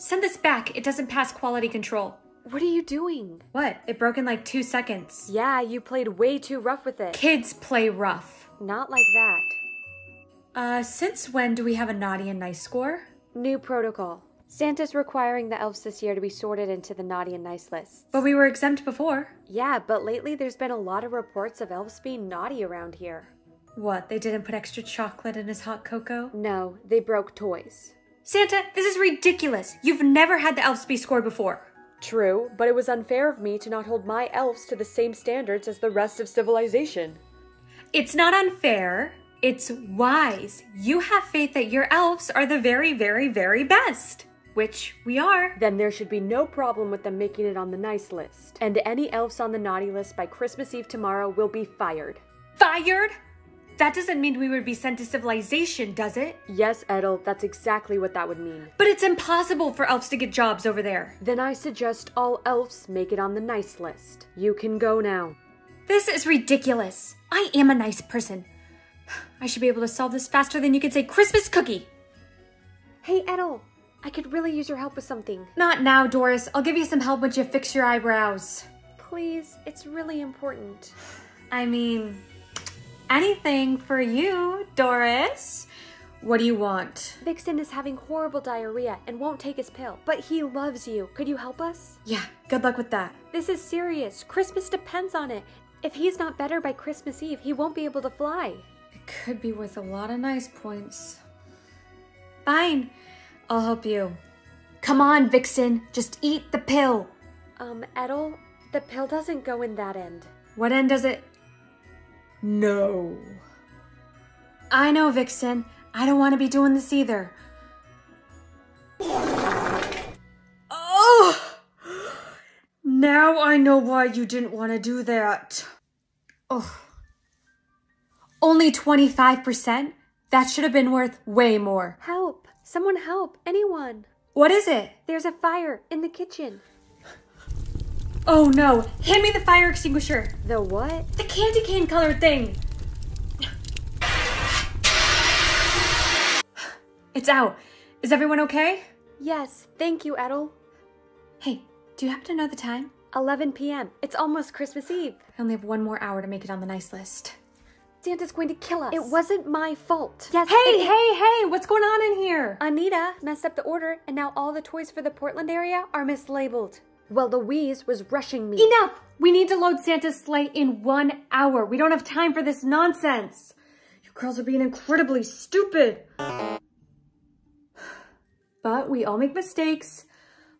Send this back. It doesn't pass quality control. What are you doing? What? It broke in like two seconds. Yeah, you played way too rough with it. Kids play rough. Not like that. Uh, since when do we have a naughty and nice score? New protocol. Santa's requiring the elves this year to be sorted into the naughty and nice lists. But we were exempt before. Yeah, but lately there's been a lot of reports of elves being naughty around here. What? They didn't put extra chocolate in his hot cocoa? No, they broke toys. Santa, this is ridiculous. You've never had the elves be scored before. True, but it was unfair of me to not hold my elves to the same standards as the rest of civilization. It's not unfair. It's wise. You have faith that your elves are the very, very, very best. Which we are. Then there should be no problem with them making it on the nice list. And any elves on the naughty list by Christmas Eve tomorrow will be fired. Fired? That doesn't mean we would be sent to civilization, does it? Yes, Ettle, that's exactly what that would mean. But it's impossible for elves to get jobs over there. Then I suggest all elves make it on the nice list. You can go now. This is ridiculous. I am a nice person. I should be able to solve this faster than you could say Christmas cookie. Hey, Ettle, I could really use your help with something. Not now, Doris. I'll give you some help once you fix your eyebrows. Please, it's really important. I mean, anything for you, Doris. What do you want? Vixen is having horrible diarrhea and won't take his pill, but he loves you. Could you help us? Yeah, good luck with that. This is serious. Christmas depends on it. If he's not better by Christmas Eve, he won't be able to fly. It could be worth a lot of nice points. Fine, I'll help you. Come on, Vixen, just eat the pill. Um, Ettle, the pill doesn't go in that end. What end does it? No. I know, Vixen. I don't want to be doing this either. Oh! Now I know why you didn't want to do that. Oh. Only 25%? That should have been worth way more. Help! Someone help! Anyone! What is it? There's a fire in the kitchen. Oh no! Hand me the fire extinguisher! The what? The candy cane colored thing! It's out. Is everyone okay? Yes, thank you, Ettle. Hey, do you happen to know the time? 11 p.m. It's almost Christmas Eve. I only have one more hour to make it on the nice list. Santa's going to kill us. It wasn't my fault. Yes. Hey, it- hey, hey! What's going on in here? Anita messed up the order, and now all the toys for the Portland area are mislabeled. Well, Louise was rushing me. Enough! We need to load Santa's sleigh in one hour. We don't have time for this nonsense. You girls are being incredibly stupid. But we all make mistakes.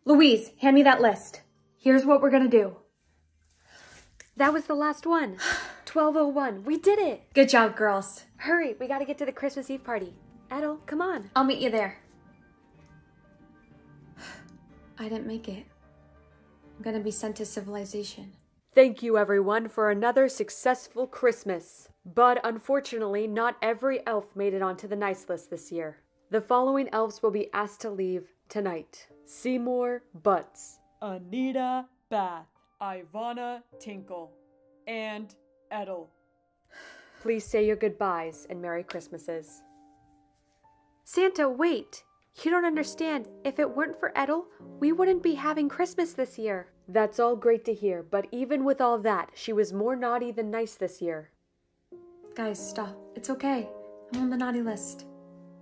Louise, hand me that list. Here's what we're gonna do. That was the last one. 1201. We did it. Good job, girls. Hurry, we gotta get to the Christmas Eve party. Ettle, come on. I'll meet you there. I didn't make it. I'm gonna be sent to civilization. Thank you, everyone, for another successful Christmas. But unfortunately, not every elf made it onto the nice list this year. The following elves will be asked to leave tonight Seymour Butts, Anita Bath, Ivana Tinkle, and Ettle. Please say your goodbyes and Merry Christmases. Santa, wait! You don't understand. If it weren't for Ettle, we wouldn't be having Christmas this year. That's all great to hear, but even with all that, she was more naughty than nice this year. Guys, stop. It's okay. I'm on the naughty list.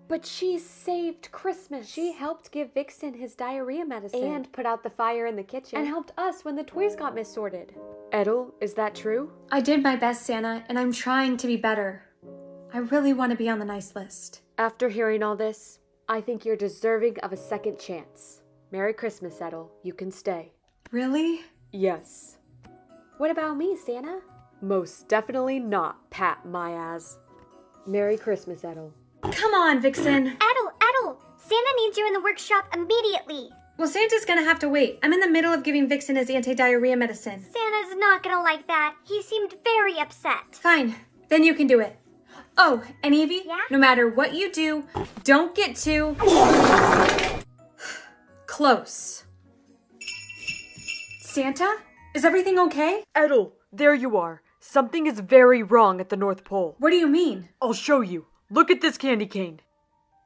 But she saved Christmas. She helped give Vixen his diarrhea medicine and put out the fire in the kitchen and helped us when the toys got missorted. Ettle, is that true? I did my best, Santa, and I'm trying to be better. I really want to be on the nice list. After hearing all this, I think you're deserving of a second chance. Merry Christmas, Ettle. You can stay. Really? Yes. What about me, Santa? Most definitely not, Pat my ass. Merry Christmas, Ettle. Come on, Vixen. Ettle, Ettle! Santa needs you in the workshop immediately. Well, Santa's gonna have to wait. I'm in the middle of giving Vixen his anti-diarrhea medicine. Santa's not gonna like that. He seemed very upset. Fine, then you can do it. Oh, and Evie, Yeah? no matter what you do, don't get too close. Santa, is everything okay? Ettle, there you are. Something is very wrong at the North Pole. What do you mean? I'll show you. Look at this candy cane.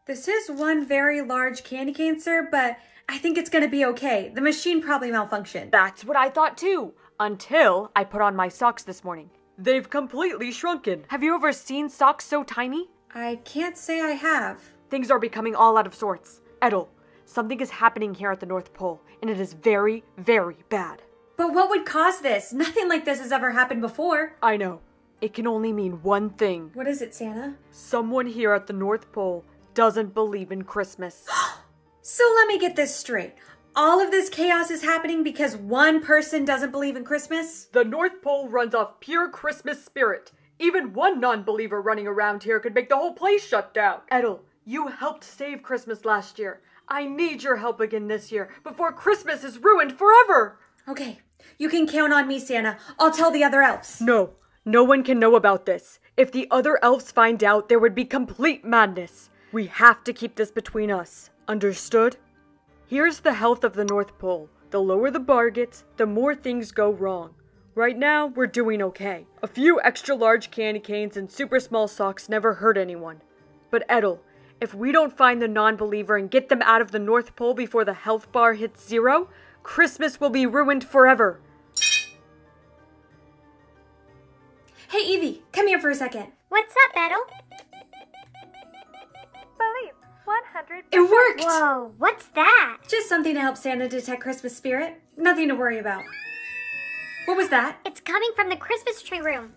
This is one very large candy cane, sir, but I think it's gonna be okay. The machine probably malfunctioned. That's what I thought too. Until I put on my socks this morning. They've completely shrunken. Have you ever seen socks so tiny? I can't say I have. Things are becoming all out of sorts. Ettle, something is happening here at the North Pole, and it is very, very bad. But what would cause this? Nothing like this has ever happened before. I know. It can only mean one thing. What is it, Santa? Someone here at the North Pole doesn't believe in Christmas. So let me get this straight. All of this chaos is happening because one person doesn't believe in Christmas? the North Pole runs off pure Christmas spirit. Even one non believer running around here could make the whole place shut down. Ettle, you helped save Christmas last year. I need your help again this year before Christmas is ruined forever. Okay, you can count on me, Santa. I'll tell the other elves. No, no one can know about this. If the other elves find out, there would be complete madness. We have to keep this between us. Understood? Here's the health of the North Pole. The lower the bar gets, the more things go wrong. Right now, we're doing okay. A few extra large candy canes and super small socks never hurt anyone. But Ettle, if we don't find the non believer and get them out of the North Pole before the health bar hits zero, Christmas will be ruined forever. Hey, Evie, come here for a second. What's up, Ettle? Believe 100. It worked! Whoa, what's that? Just something to help Santa detect Christmas spirit. Nothing to worry about. What was that? It's coming from the Christmas tree room.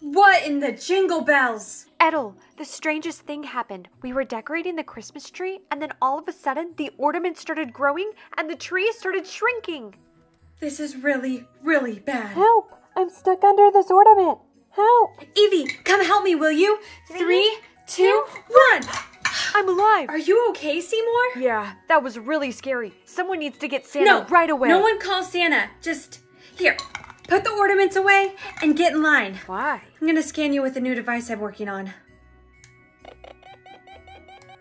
What in the jingle bells? Ettle, the strangest thing happened. We were decorating the Christmas tree, and then all of a sudden, the ornaments started growing and the tree started shrinking. This is really, really bad. Help! I'm stuck under this ornament. Help! Evie, come help me, will you? Three, two, one. I'm alive! Are you okay, Seymour? Yeah, that was really scary. Someone needs to get Santa No, right away. No one call Santa. Just here, put the ornaments away and get in line. Why? I'm gonna scan you with the new device I'm working on.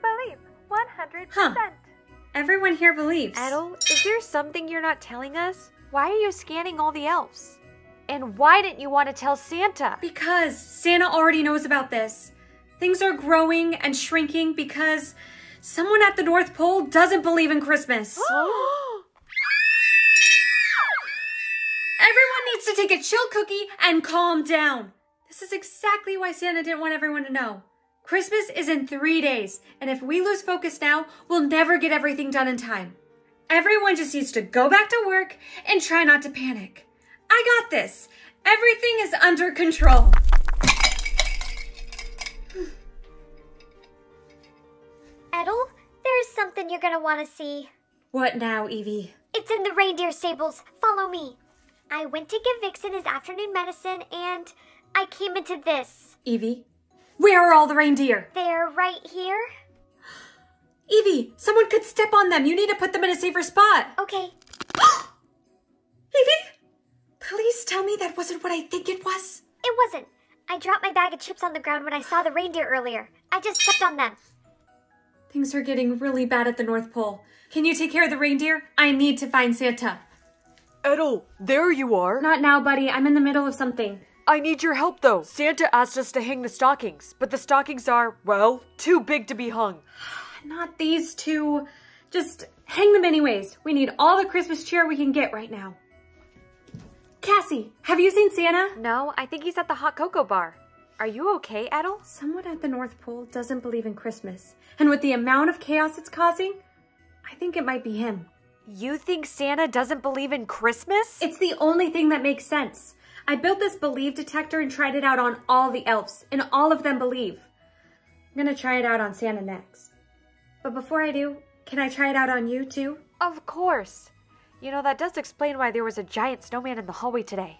Believe 100%. Huh. Everyone here believes. Ettle, is there something you're not telling us? Why are you scanning all the elves? And why didn't you want to tell Santa? Because Santa already knows about this. Things are growing and shrinking because someone at the North Pole doesn't believe in Christmas. Everyone needs to take a chill cookie and calm down. This is exactly why Santa didn't want everyone to know. Christmas is in three days, and if we lose focus now, we'll never get everything done in time. Everyone just needs to go back to work and try not to panic. I got this. Everything is under control. Ettle, there's something you're gonna want to see. What now, Evie? It's in the reindeer stables. Follow me. I went to give Vixen his afternoon medicine and I came into this. Evie? Where are all the reindeer? They're right here. Evie, someone could step on them. You need to put them in a safer spot. Okay. Evie? Please tell me that wasn't what I think it was. It wasn't. I dropped my bag of chips on the ground when I saw the reindeer earlier. I just stepped on them. Things are getting really bad at the North Pole. Can you take care of the reindeer? I need to find Santa. Ettle, there you are. Not now, buddy. I'm in the middle of something. I need your help though. Santa asked us to hang the stockings, but the stockings are, well, too big to be hung. Not these two. Just hang them anyways. We need all the Christmas cheer we can get right now. Cassie, have you seen Santa? No, I think he's at the hot cocoa bar. Are you okay, Ettle? Someone at the North Pole doesn't believe in Christmas. And with the amount of chaos it's causing, I think it might be him. You think Santa doesn't believe in Christmas? It's the only thing that makes sense. I built this believe detector and tried it out on all the elves, and all of them believe. I'm gonna try it out on Santa next. But before I do, can I try it out on you too? Of course. You know, that does explain why there was a giant snowman in the hallway today.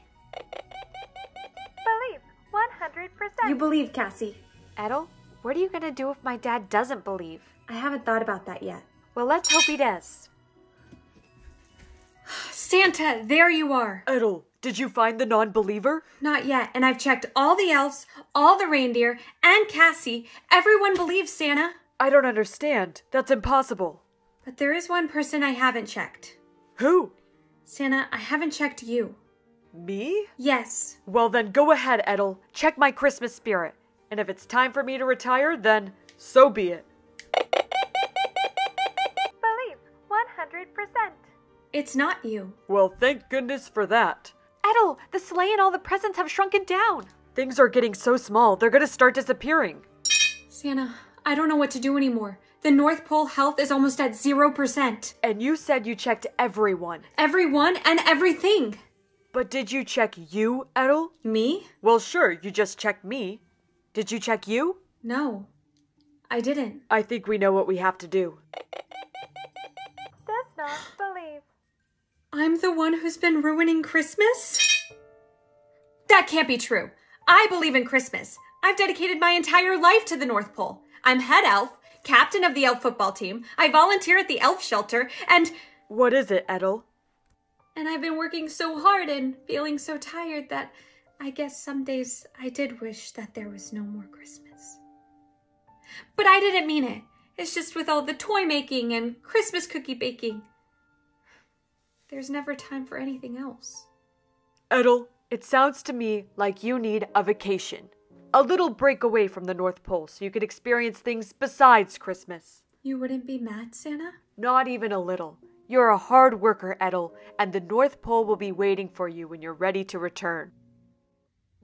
Believe 100%. You believe, Cassie. Ettle, what are you gonna do if my dad doesn't believe? I haven't thought about that yet. Well, let's hope he does. Santa, there you are. Ettle, did you find the non believer? Not yet, and I've checked all the elves, all the reindeer, and Cassie. Everyone believes Santa. I don't understand. That's impossible. But there is one person I haven't checked. Who? Santa, I haven't checked you. Me? Yes. Well, then go ahead, Ettle. Check my Christmas spirit. And if it's time for me to retire, then So be it. Believe 100%. It's not you. Well, thank goodness for that. Ettle, the sleigh and all the presents have shrunken down. Things are getting so small, they're gonna start disappearing. Santa, I don't know what to do anymore. The North Pole health is almost at 0%. And you said you checked everyone. Everyone and everything. But did you check you, Ettle? Me? Well, sure, you just checked me. Did you check you? No. I didn't. I think we know what we have to do. Does not believe. I'm the one who's been ruining Christmas? That can't be true. I believe in Christmas. I've dedicated my entire life to the North Pole. I'm head elf, captain of the elf football team. I volunteer at the elf shelter, and What is it, Ettle? And I've been working so hard and feeling so tired that I guess some days I did wish that there was no more Christmas. But I didn't mean it. It's just with all the toy making and Christmas cookie baking. There's never time for anything else. Ettle, it sounds to me like you need a vacation. A little break away from the North Pole so you can experience things besides Christmas. You wouldn't be mad, Santa? Not even a little. You're a hard worker, Ettle, and the North Pole will be waiting for you when you're ready to return.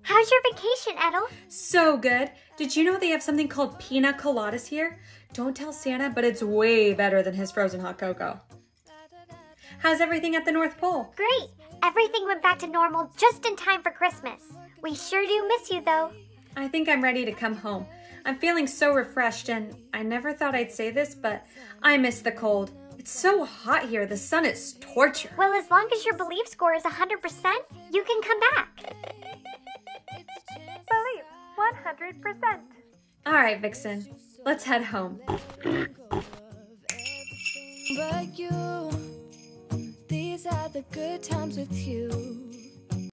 How's your vacation, Ettle? So good. Did you know they have something called pina coladas here? Don't tell Santa, but it's way better than his frozen hot cocoa. How's everything at the North Pole? Great. Everything went back to normal just in time for Christmas. We sure do miss you, though. I think I'm ready to come home. I'm feeling so refreshed, and I never thought I'd say this, but I miss the cold. It's so hot here. The sun is torture. Well, as long as your belief score is 100%, you can come back. Believe 100%. All right, Vixen. Let's head home. but you. These are the good times with you.